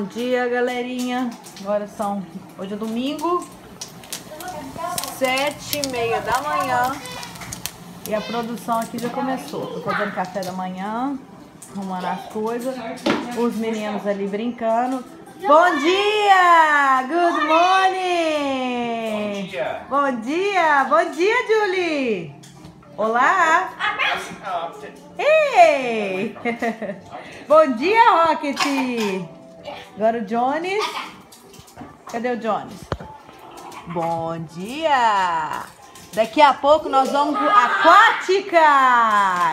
Bom dia, galerinha. Agora são. Hoje é domingo, sete e meia da manhã. E a produção aqui já começou. Tô fazendo café da manhã, arrumando as coisas. Os meninos ali brincando. Bom dia! Good morning! Bom dia! Bom dia! Bom dia, Julie! Olá! Ei! Bom dia, Rocket! Agora o Jones. Cadê o Jones? Bom dia! Daqui a pouco nós vamos pro Aquática!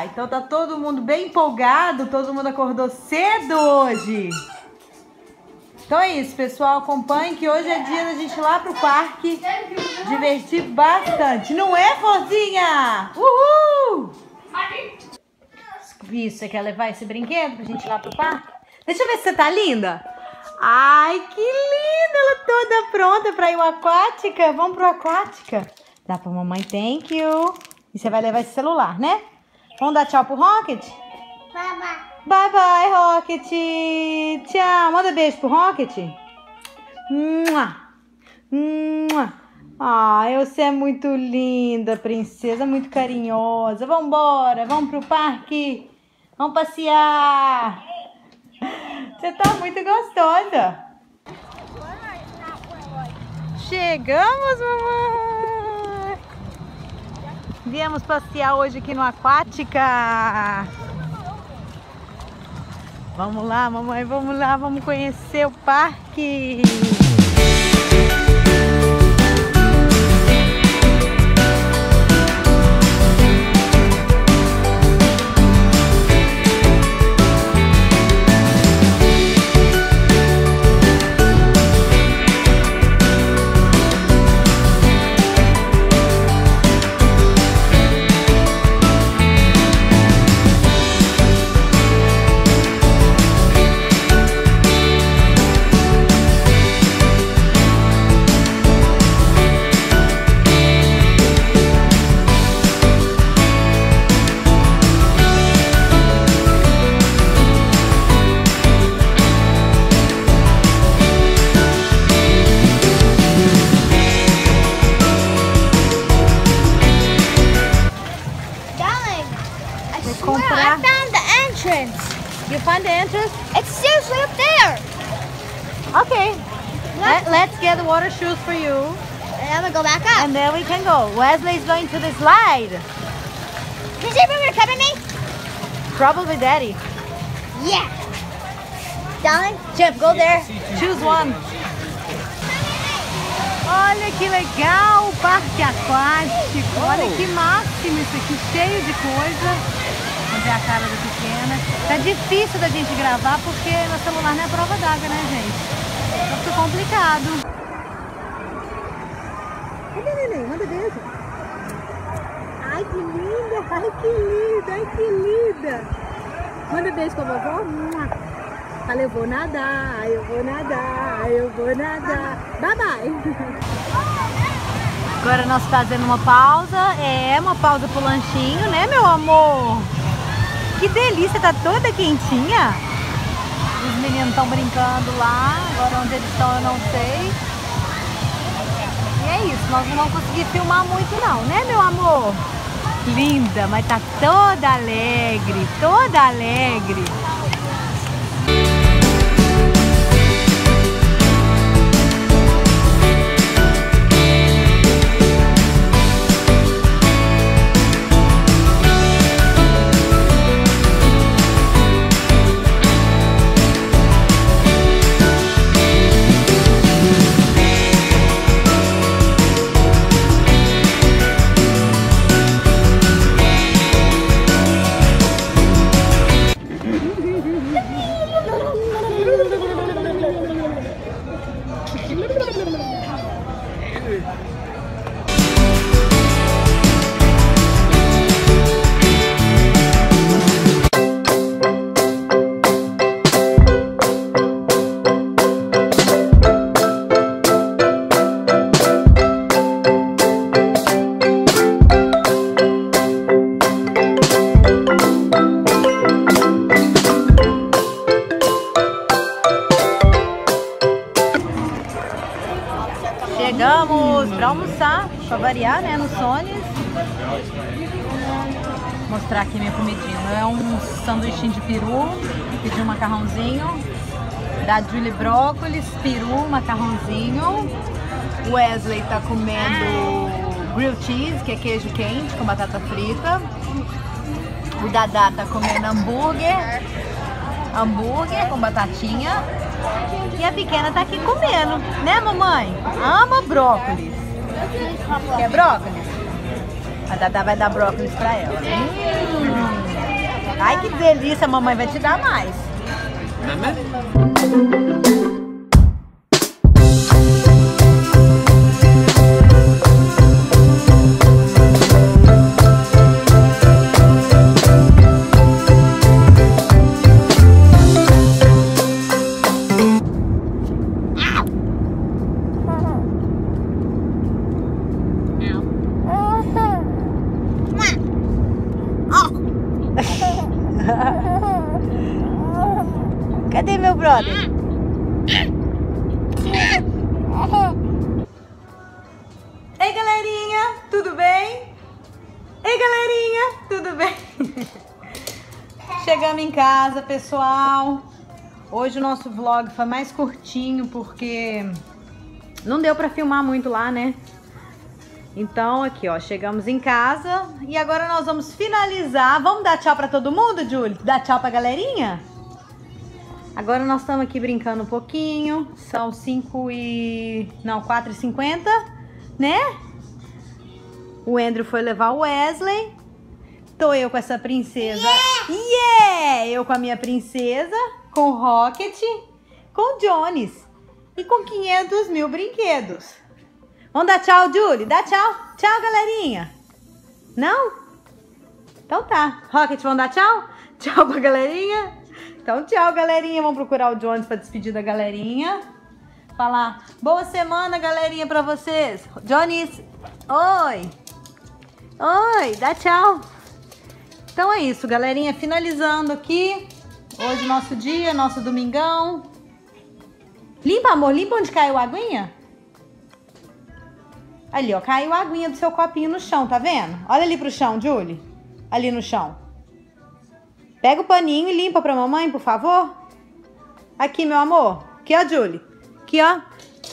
Então tá todo mundo bem empolgado, todo mundo acordou cedo hoje. Então é isso, pessoal. Acompanhe que hoje é dia da gente ir lá pro parque divertir bastante. Não é, Forzinha? Uhul! Isso, você quer levar esse brinquedo pra gente ir lá pro parque? Deixa eu ver se você tá linda. Ai, que linda! Ela toda pronta pra ir ao Aquática. Vamos pro Aquática. Dá pra mamãe, thank you. E você vai levar esse celular, né? Vamos dar tchau pro Rocket? Baba. Bye bye, Rocket. Tchau. Manda beijo pro Rocket. Mua. Mua. Ai, você é muito linda, princesa, muito carinhosa. Vambora, vamos pro parque. Vamos passear. Você tá muito gostosa. Chegamos, mamãe. Viemos passear hoje aqui no Aquática. Vamos lá, mamãe, vamos lá, vamos conhecer o parque. Shoes for you. And I'm gonna go back up. And then we can go. Wesley's going to the slide. Is gonna come at me? Probably daddy. Yeah. Darling, Jeff, go there. Choose one. Olha que legal o parque aquático. Olha que máximo isso aqui, cheio de coisa. Vamos ver a cara da pequena. Tá difícil da gente gravar porque meu celular não é prova d'água, né, gente? Tá muito complicado. Neném? Manda beijo. Ai, que linda! Ai, que linda! Ai, que linda! Manda beijo com a vovó. Fala, eu vou nadar, eu vou nadar, eu vou nadar. Bye bye. Agora nós fazendo uma pausa. É, uma pausa pro lanchinho, né, meu amor? Que delícia, tá toda quentinha. Os meninos estão brincando lá. Agora onde eles estão eu não sei. É isso, nós não vamos conseguir filmar muito não, né, meu amor? Linda, mas tá toda alegre, toda alegre. Chegamos pra almoçar, pra variar, né, no Sones. Vou mostrar aqui minha comidinha. É um sanduíche de peru, pedi um macarrãozinho. Da Julie Brócolis, peru, macarrãozinho. Wesley tá comendo grilled cheese, que é queijo quente com batata frita. O Dadá tá comendo hambúrguer. Hambúrguer com batatinha. E a pequena tá aqui comendo, né mamãe? Ama brócolis. Quer brócolis? A Dadá vai dar brócolis pra ela. Hum. Ai, que delícia, mamãe vai te dar mais. Cadê Ei, galerinha, tudo bem? Ei, galerinha, tudo bem? Chegamos em casa, pessoal. Hoje o nosso vlog foi mais curtinho porque não deu pra filmar muito lá, né? Então, aqui, ó, chegamos em casa e agora nós vamos finalizar. Vamos dar tchau pra todo mundo, Júlio? Dar tchau pra galerinha? Agora nós estamos aqui brincando um pouquinho. São 5 e... não, 4 e 50, né? O Andrew foi levar o Wesley. Tô eu com essa princesa. Yeah! yeah! Eu com a minha princesa, com o Rocket, com o Jones e com 500 mil brinquedos. Vamos dar tchau, Julie? Dá tchau. Tchau, galerinha. Não? Então tá. Rocket, vamos dar tchau? Tchau pra galerinha. Então tchau, galerinha. Vamos procurar o Jones pra despedir da galerinha. Falar boa semana, galerinha, pra vocês. Jones, oi. Oi, dá tchau. Então é isso, galerinha. Finalizando aqui. Hoje nosso dia, nosso domingão. Limpa, amor. Limpa onde caiu a aguinha. Ali, ó, caiu a aguinha do seu copinho no chão, tá vendo? Olha ali pro chão, Julie. Ali no chão. Pega o paninho e limpa pra mamãe, por favor. Aqui, meu amor. Aqui, ó, Julie. Aqui, ó.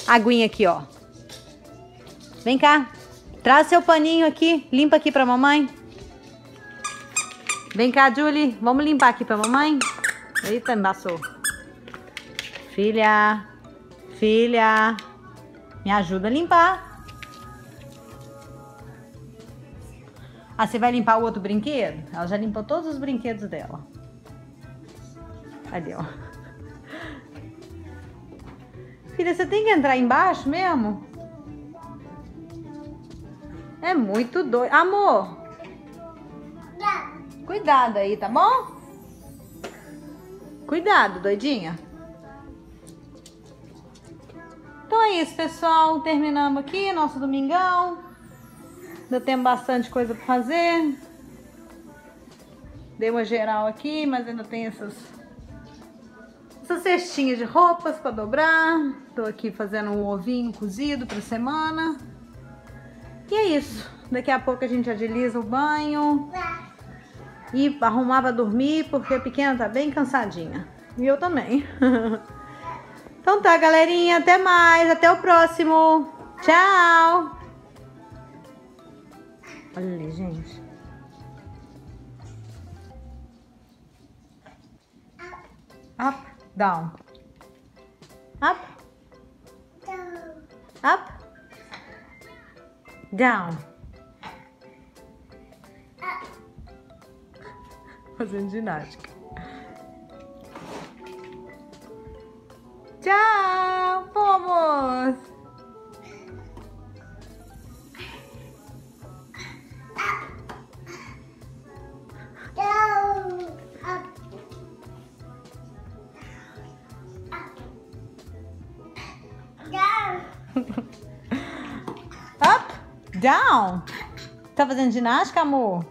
Aguinha aqui, ó. Vem cá. Traz seu paninho aqui. Limpa aqui pra mamãe. Vem cá, Julie. Vamos limpar aqui pra mamãe. Eita, embaçou. Filha. Filha. Me ajuda a limpar. Ah, você vai limpar o outro brinquedo? Ela já limpou todos os brinquedos dela. Ali, ó. Filha, você tem que entrar embaixo mesmo? É muito doido. Amor! Cuidado aí, tá bom? Cuidado, doidinha. Então é isso, pessoal. Terminamos aqui nosso domingão. Ainda temos bastante coisa para fazer. Dei uma geral aqui, mas ainda tem essas, essas cestinhas de roupas para dobrar. Tô aqui fazendo um ovinho cozido para semana. E é isso. Daqui a pouco a gente agiliza o banho. E arrumar pra dormir, porque a pequena tá bem cansadinha. E eu também. então tá, galerinha. Até mais. Até o próximo. Tchau. Olha ali, gente. Up, down. Up. Up. Down. Fazendo ginástica. Tchau, fomos! Up, down. Tá fazendo ginástica, amor?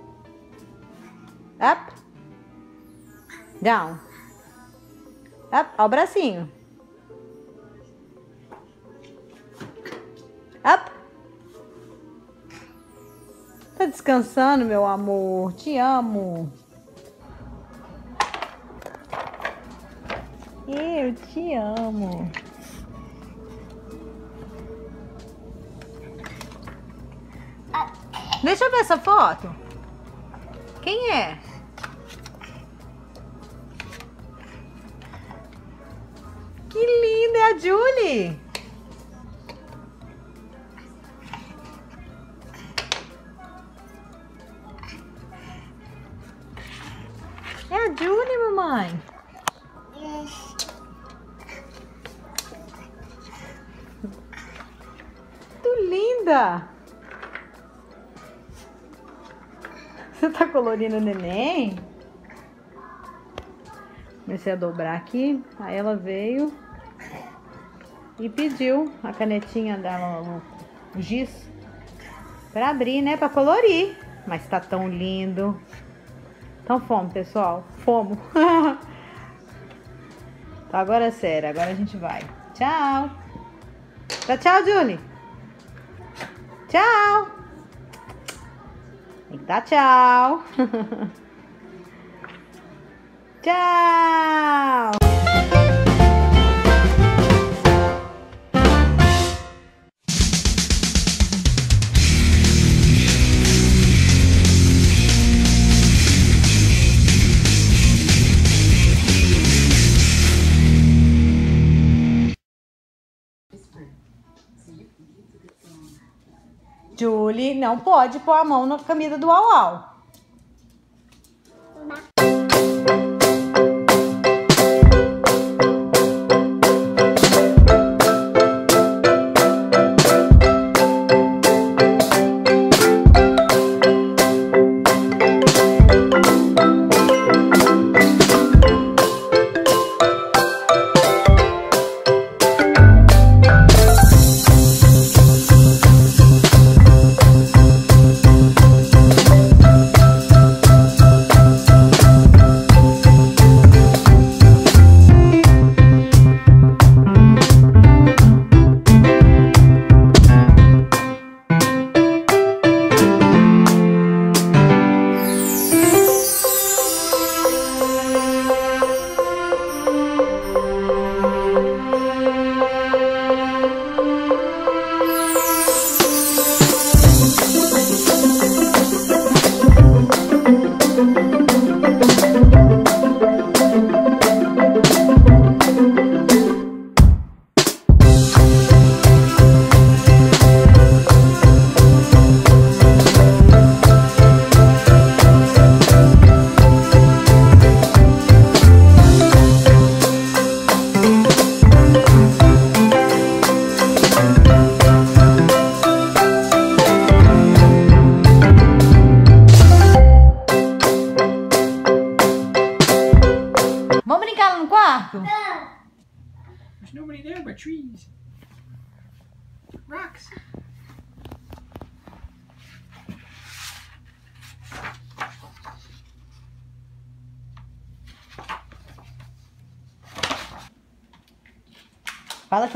Up, down. Up, ó o bracinho. Up. Tá descansando, meu amor. Te amo. Eu te amo. Deixa eu ver essa foto. Quem é? Que linda, é a Julie. Tá colorindo o neném? Comecei a dobrar aqui, aí ela veio e pediu a canetinha dela, o giz, pra abrir, né, pra colorir. Mas tá tão lindo. Então fomos, pessoal, fomos. então agora é sério, agora a gente vai. Tchau. Dá tchau, Julie. Tchau. Tem que dar tchau. tchau. Julie não pode pôr a mão na camisa do Au Au.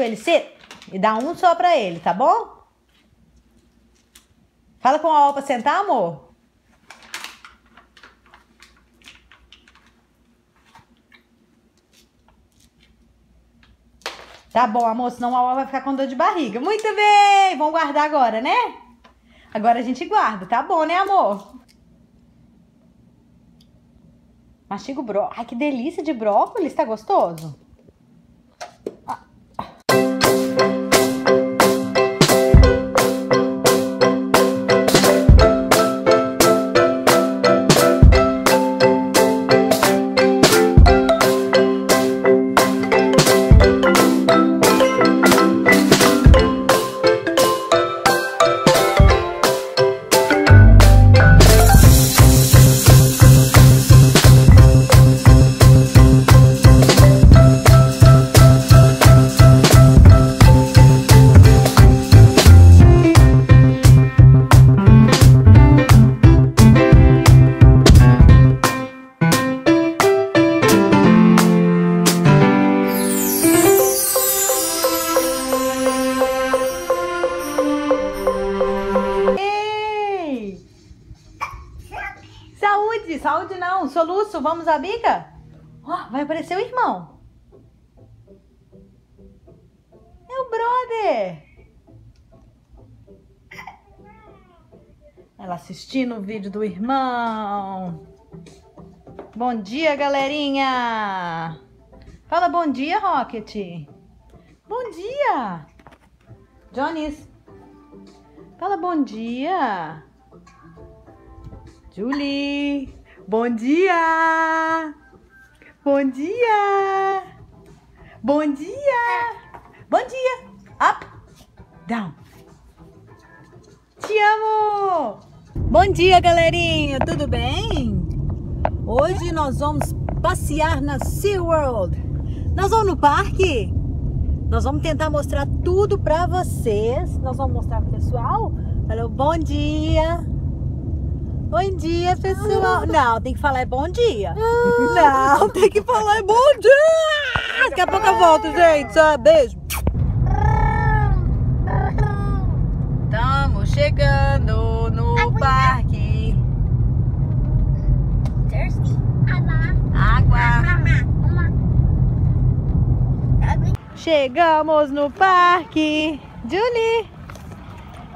Ele, sit. E dá um só pra ele, tá bom? Fala com a Al pra sentar, amor. Tá bom, amor, senão a Al vai ficar com dor de barriga. Muito bem! Vamos guardar agora, né? Agora a gente guarda, tá bom, né, amor? Mastiga o brócolis. Ai, que delícia de brócolis, tá gostoso? Brother. Ela assistindo o vídeo do irmão. Bom dia, galerinha. Fala bom dia, Rocket. Bom dia. Jones. Fala bom dia. Julie. Bom dia. Bom dia. Bom dia. Bom dia. Up. Down. Te amo. Bom dia, galerinha. Tudo bem? Hoje nós vamos passear na SeaWorld. Nós vamos no parque? Nós vamos tentar mostrar tudo pra vocês. Nós vamos mostrar pro pessoal. Falou, bom dia. Bom dia, pessoal. Não, tem que falar é bom dia. Não, tem que falar é bom dia. Daqui a pouco eu volto, gente. Beijo. Estamos chegando no parque. Thirsty. Água. Chegamos no parque. Julie.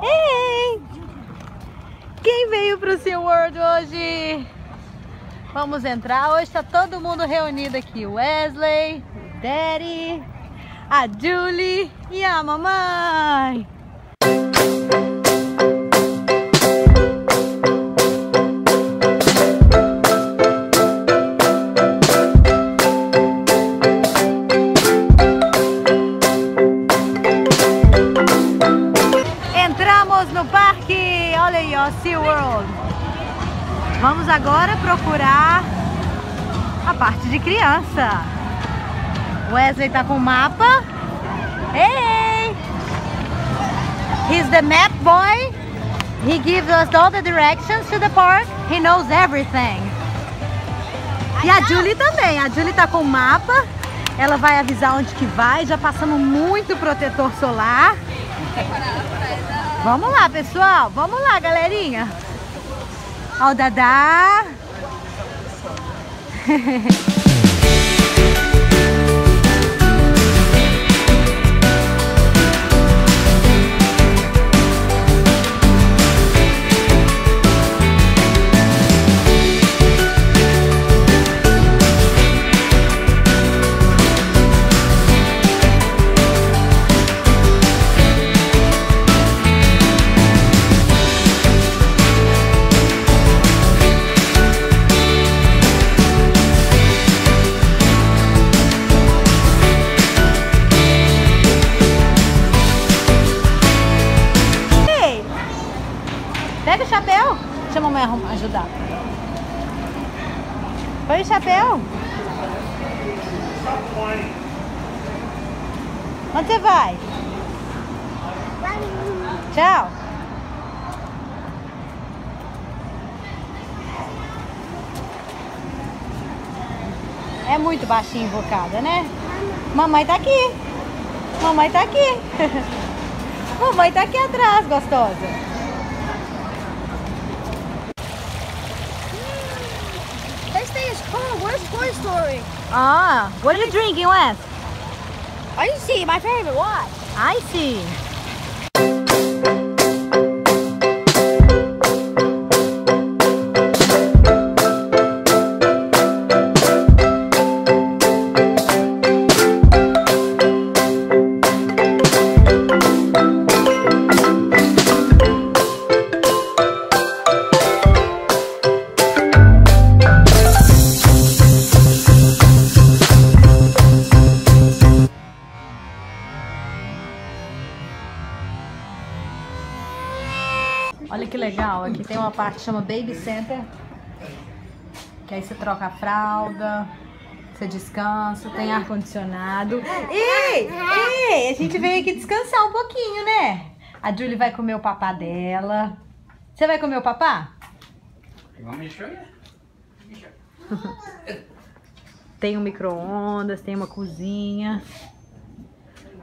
Ei! Quem veio pro SeaWorld hoje? Vamos entrar. Hoje está todo mundo reunido aqui. Wesley, Daddy, a Julie e a mamãe. Criança. Wesley tá com o mapa. Hey! He's the map boy. He gives us all the directions to the park. He knows everything. E a Julie também. A Julie tá com o mapa. Ela vai avisar onde que vai. Já passamos muito protetor solar. Vamos lá, pessoal. Vamos lá, galerinha. Ó o Dadá. Arrumar, ajudar. Põe o chapéu. Onde você vai? Tchau. É muito baixinho invocada, né? Mamãe tá aqui. Mamãe tá aqui. Mamãe tá aqui atrás, gostosa. Is cold. Where's Toy Story? Ah, what are you drinking, Wes? I see my favorite watch. I see. Que legal, aqui tem uma parte que chama Baby Center. Que aí você troca a fralda, você descansa, tem ar-condicionado. Ei, ei, a gente veio aqui descansar um pouquinho, né? A Julie vai comer o papá dela. Você vai comer o papá? Tem um micro-ondas, tem uma cozinha,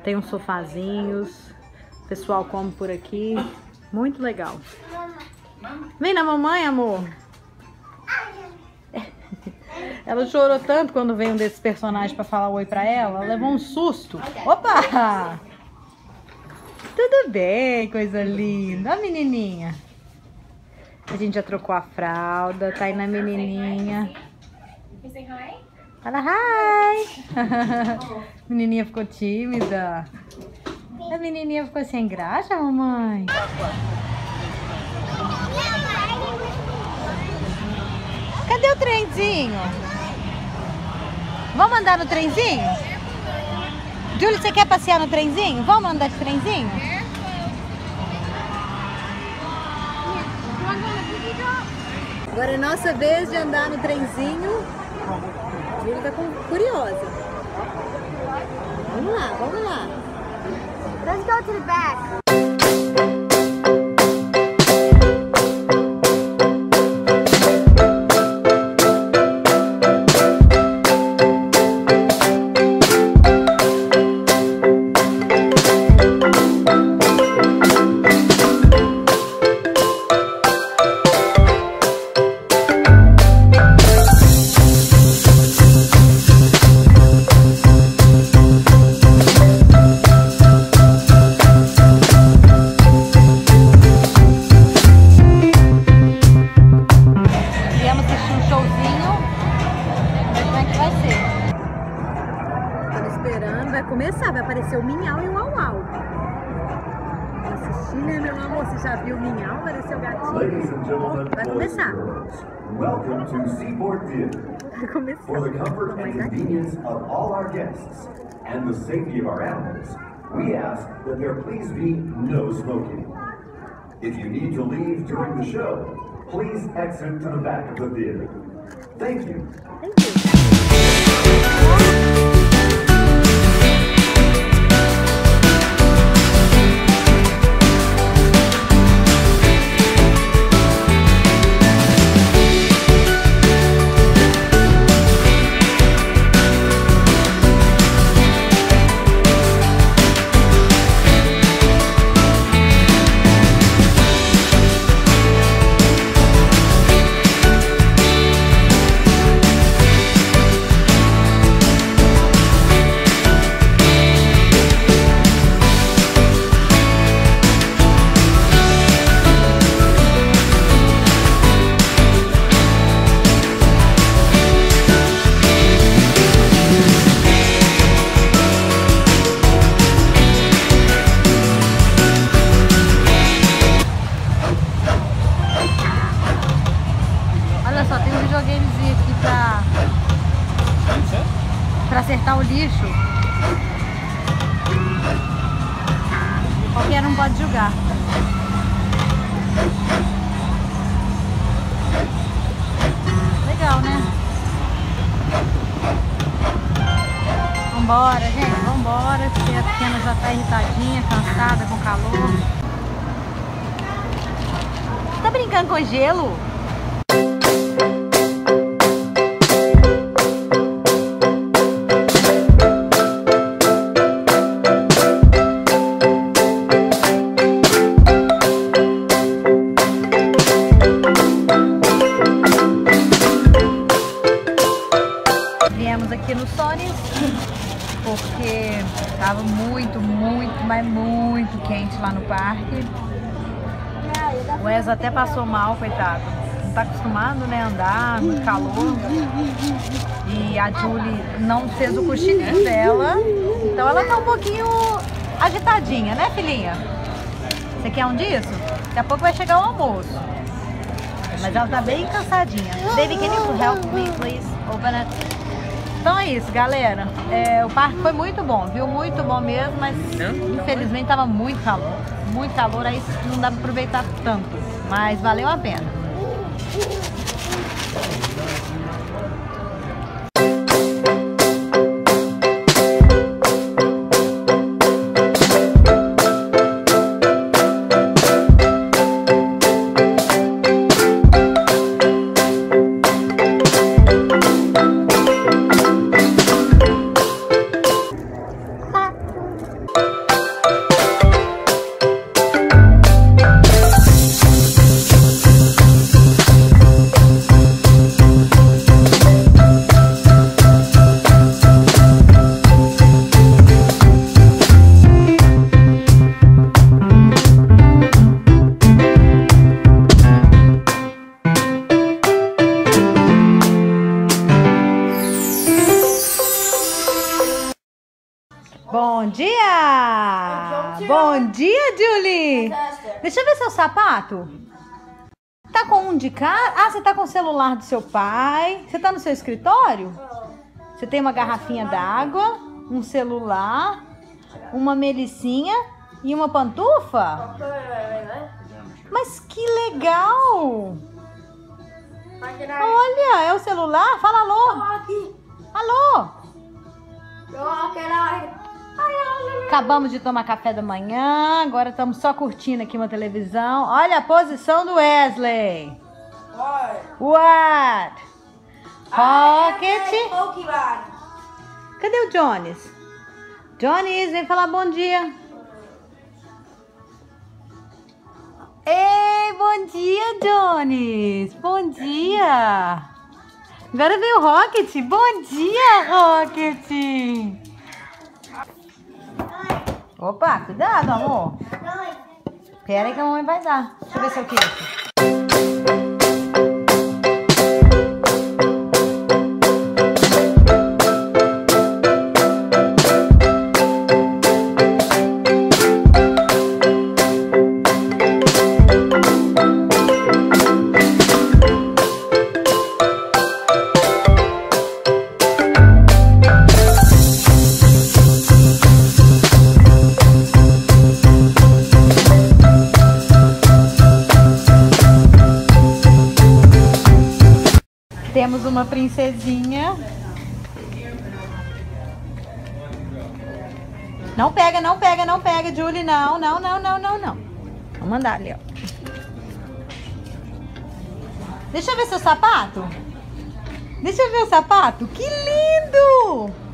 tem uns sofazinhos. O pessoal come por aqui. Muito legal. Vem na mamãe, amor. Ela chorou tanto quando veio um desses personagens pra falar oi pra ela. Ela levou um susto. Opa! Tudo bem, coisa linda. A menininha. A gente já trocou a fralda. Tá aí na menininha. Fala hi! menininha ficou tímida. A menininha ficou sem graça, mamãe. Cadê o trenzinho? Vamos andar no trenzinho? Júlio, você quer passear no trenzinho? Vamos andar de trenzinho? Agora é nossa vez de andar no trenzinho. Júlio tá curiosa. Vamos lá, vamos lá. Let's go to the back. Of all our guests and the safety of our animals, we ask that there please be no smoking. If you need to leave during the show, please exit to the back of the theater. Thank you. Thank you. Vambora, gente, vambora, porque a pequena já tá irritadinha, cansada, com calor. Tá brincando com gelo? Passou mal, coitado. Não tá acostumado, né, a andar, muito calor. E a Julie não fez o cochilinho dela. Então ela tá um pouquinho agitadinha, né, filhinha? Você quer um disso? Daqui a pouco vai chegar o almoço. Mas ela tá bem cansadinha. Baby, can you help me, please? Open it. Então é isso, galera. É, o parque foi muito bom, viu? Muito bom mesmo, mas infelizmente tava muito calor. Muito calor, aí não dá pra aproveitar tanto. Mas valeu a pena. Tá com um de cá? Ah, você tá com o celular do seu pai. Você tá no seu escritório? Você tem uma garrafinha d'água, um celular, uma melicinha e uma pantufa? Mas que legal! Olha, é o celular? Fala alô! Alô! Acabamos de tomar café da manhã, agora estamos só curtindo aqui uma televisão. Olha a posição do Wesley. What? Rocket. Cadê o Jones? Jones, vem falar bom dia. Ei, bom dia, Jones. Bom dia. Agora vem o Rocket. Bom dia, Rocket. Opa, cuidado, amor. Pera aí que a mamãe vai dar. Deixa eu ver se eu uma princesinha. Não pega, não pega, não pega, Julie. Não, não, não, não, não, não. Vamos mandar ali, ó. Deixa eu ver seu sapato. Deixa eu ver o sapato. Que lindo!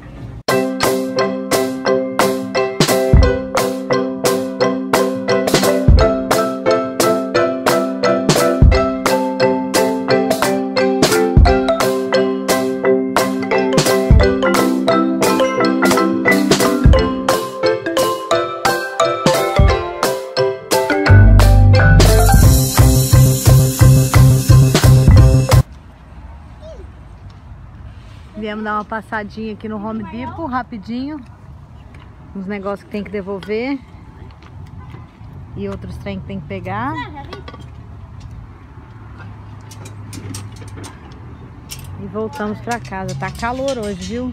Viemos dar uma passadinha aqui no Home Depot, rapidinho. Uns negócios que tem que devolver. E outros trem que tem que pegar. E voltamos pra casa. Tá calor hoje, viu?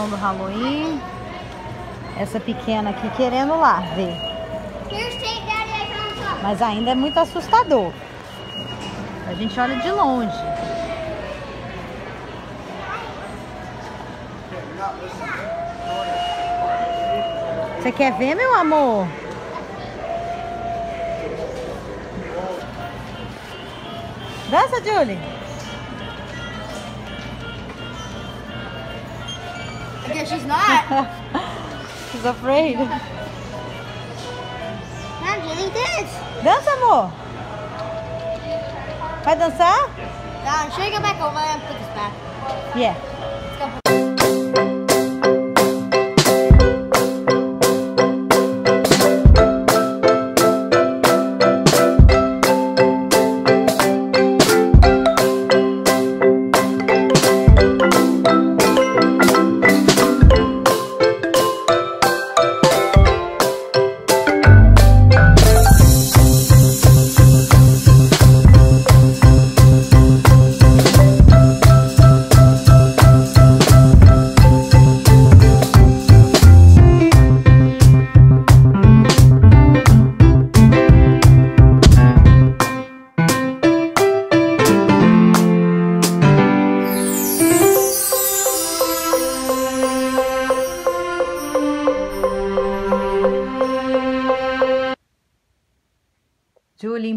Decoração do Halloween. Essa pequena aqui querendo lá ver. Mas ainda é muito assustador. A gente olha de longe. Você quer ver, meu amor? Dança, Julie. She's not. She's afraid. Not Julie dance. Dança, amor. Vai dançar? Should we go back over and put this back? Yeah.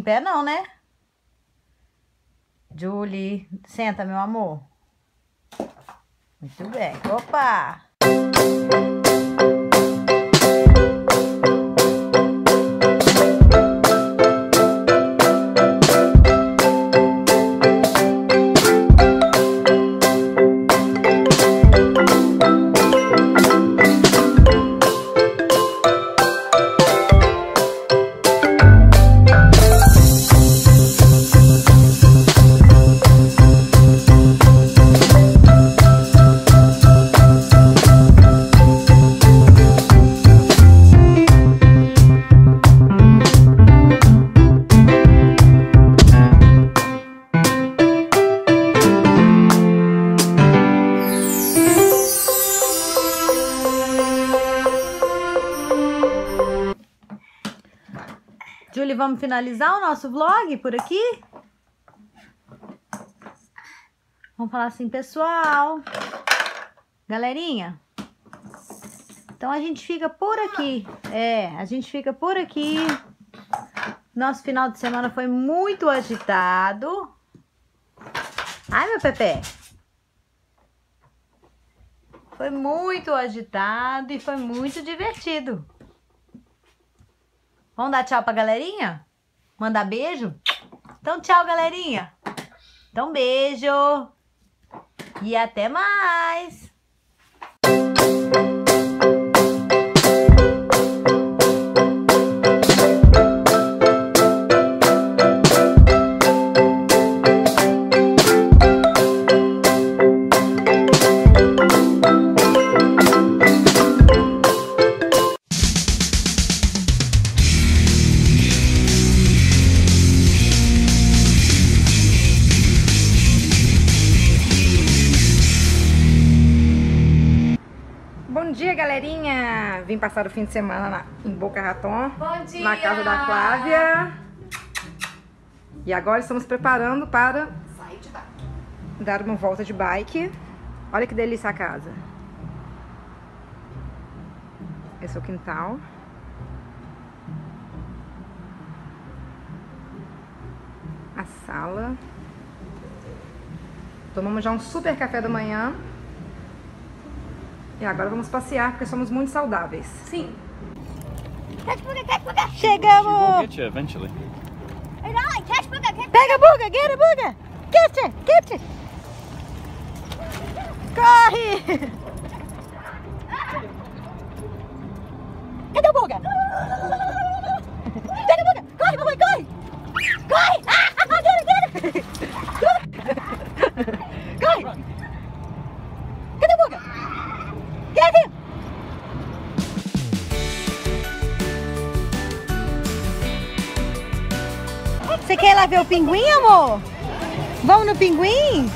Pé não, né? Julie, senta, meu amor. Muito bem. Opa! Vamos finalizar o nosso vlog por aqui? Vamos falar assim, pessoal. Galerinha. Então a gente fica por aqui. É, a gente fica por aqui. Nosso final de semana foi muito agitado. Ai, meu Pepe. Foi muito agitado e foi muito divertido. Vamos dar tchau pra galerinha? Mandar beijo? Então, tchau, galerinha. Então, beijo. E até mais. Passar o fim de semana na- em Boca Raton, na casa da Flávia. E agora estamos preparando para dar uma volta de bike. Olha que delícia a casa. Esse é o quintal. A sala. Tomamos já um super café da manhã. E agora vamos passear, porque somos muito saudáveis. Sim. Chegamos! Get you eventually. Hey, Dolly, catch catch Pega a buga, get a buga! Get it, get it! Corre! Ver o pinguim, amor? Vamos no pinguim?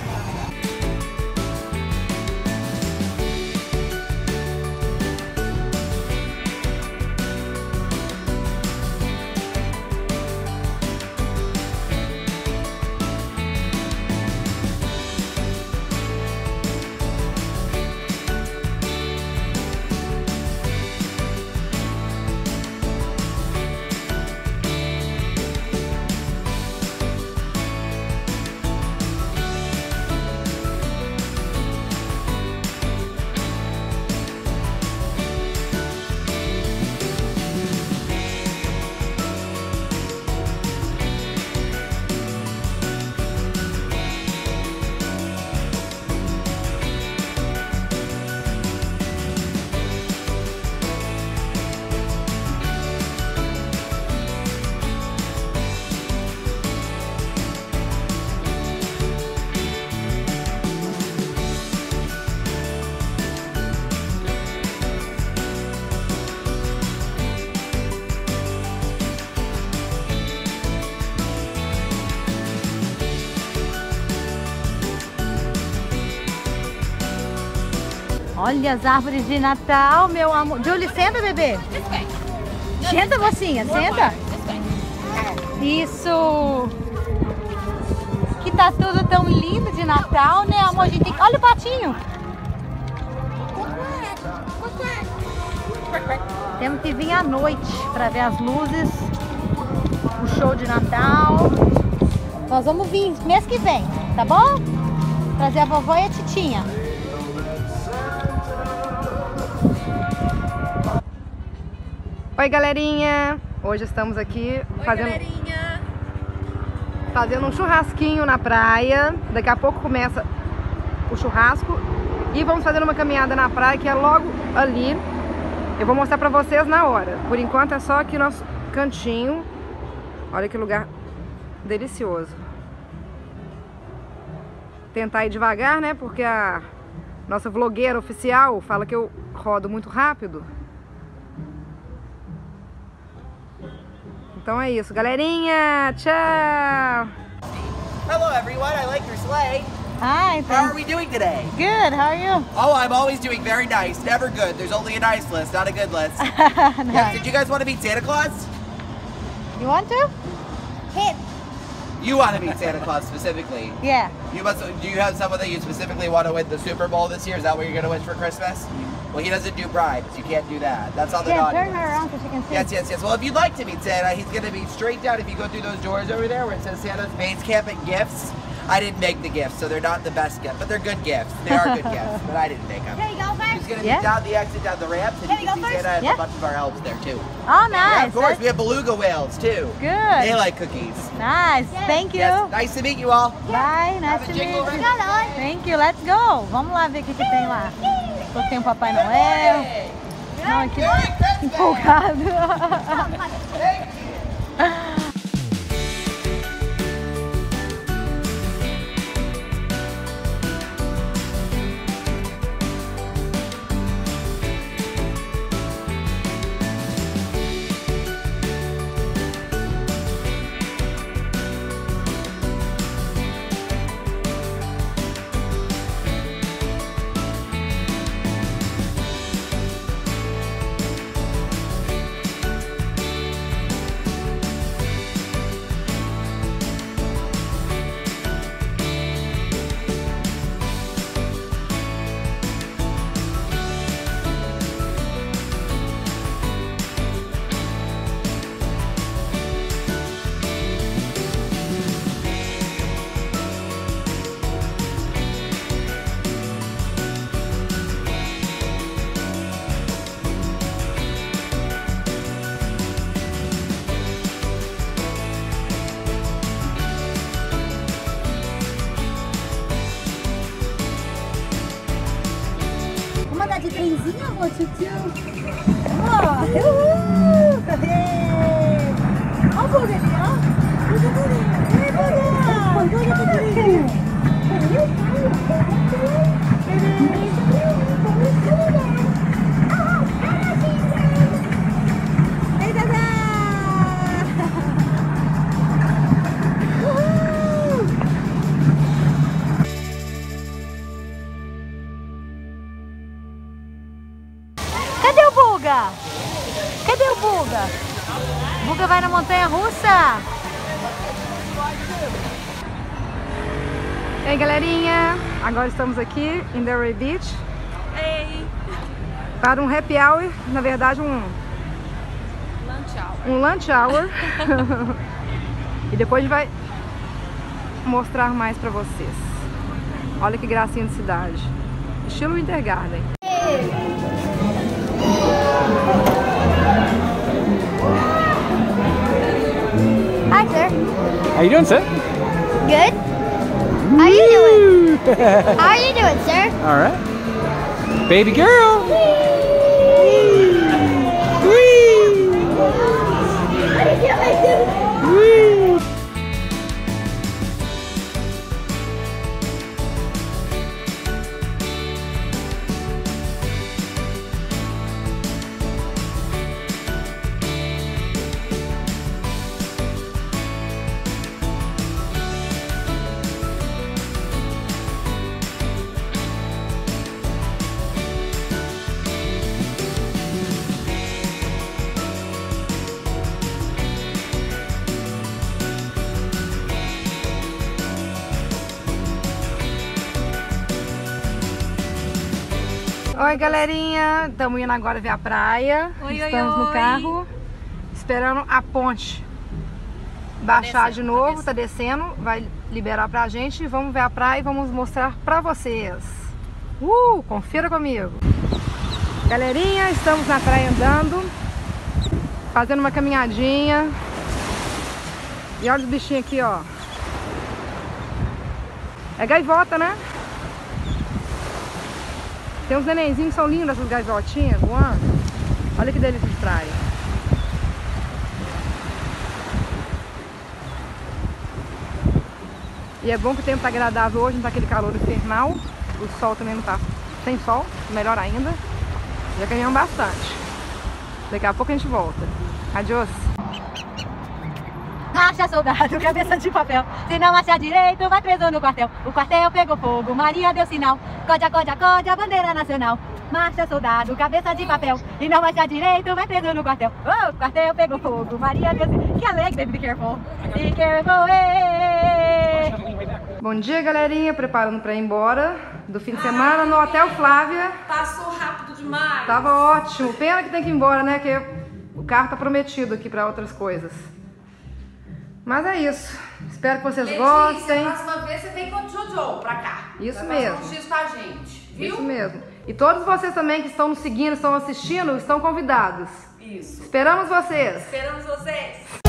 Olha as árvores de Natal, meu amor. Julie, senta, bebê. Senta, mocinha, senta. Isso. Que tá tudo tão lindo de Natal, né, amor? A gente tem... Olha o patinho. Temos que vir à noite para ver as luzes, o show de Natal. Nós vamos vir mês que vem, tá bom? Trazer a vovó e a titinha. Oi, galerinha! Hoje estamos aqui fazendo, fazendo um churrasquinho na praia. Daqui a pouco começa o churrasco. E vamos fazer uma caminhada na praia que é logo ali. Eu vou mostrar pra vocês na hora. Por enquanto é só aqui nosso cantinho. Olha que lugar delicioso. Tentar ir devagar, né? Porque a nossa vlogueira oficial fala que eu rodo muito rápido. Então é isso, galerinha. Tchau! Hello, everyone. I like your sleigh. Hi, How are we doing today? Good, how are you? Oh, I'm always doing very nice. Never good. There's only a nice list, not a good list. Yes, did you guys want to be Santa Claus? You want to? Him. You want to meet Santa Claus specifically. Yeah. You must. Do you have someone that you specifically want to win the Super Bowl this year? Is that what you're going to wish for Christmas? Well, he doesn't do bribes. You can't do that. That's on the Yeah, naughty turn her around so she can see. Yes, yes, yes. Well, if you'd like to meet Santa, he's going to be straight down. If you go through those doors over there where it says Santa's Base Camp and Gifts, I didn't make the gifts, so they're not the best gifts, but they're good gifts. They are good gifts, but I didn't make them. Here you go, He's first. going to Yeah. be down the exit, down the ramps, and Here you can go see first. Santa and Yeah. a bunch of our elves there too. Oh, nice. Yeah, of course. That's We have beluga whales too. good. They like cookies. Nice. Thank you. Yes. Nice to meet you all. Bye. Nice Have to meet you. Thank you. Let's go. Vamos lá ver o que, que tem lá. Então tem o Papai Noel. Não, que empolgado. trenzinho, amor, tio Ó, Agora estamos aqui em Delray Beach. Para um happy hour, na verdade um... Um lunch hour. e depois a gente vai mostrar mais pra vocês. Olha que gracinha de cidade. Estilo Winter Garden. Hi, sir. How you doing, sir? Good. How you doing? How are you doing, sir? All right. Baby girl. Oi, galerinha. Estamos indo agora ver a praia. Oi, oi, Estamos no oi. carro, esperando a ponte baixar de novo. Tá descendo, vai liberar pra gente. Vamos ver a praia e vamos mostrar pra vocês. Uh, confira comigo. Galerinha, estamos na praia andando, fazendo uma caminhadinha. E olha os bichinhos aqui, ó. É gaivota, né? Tem uns nenenzinhos que são lindos, essas gaivotinhas voando. Olha que delícia de praia. E é bom que o tempo tá agradável hoje, não tá aquele calor infernal. O sol também não tá sem sol, melhor ainda. Já caminhamos bastante. Daqui a pouco a gente volta. Adiós. Racha soldado, cabeça de papel. Se não achar direito, vai preso no quartel. O quartel pegou fogo, Maria deu sinal. Code, code, code, a bandeira nacional. Marcha, soldado, cabeça de papel. E não marcha direito, vai preso no quartel. Oh, o quartel pegou fogo. Maria Deus, que alegre, be careful. Be careful, eh. Bom dia, galerinha. Preparando pra ir embora do fim de semana no Hotel Flávia. Passou rápido demais. Tava ótimo. Pena que tem que ir embora, né? Que o carro tá prometido aqui pra outras coisas. Mas é isso. Espero que vocês Letícia, gostem. a próxima vez você vem com o Jojo pra cá. Isso passar mesmo. dias com a gente, viu? Isso mesmo. E todos vocês também que estão nos seguindo, estão assistindo, estão convidados. Isso. Esperamos vocês. Esperamos vocês.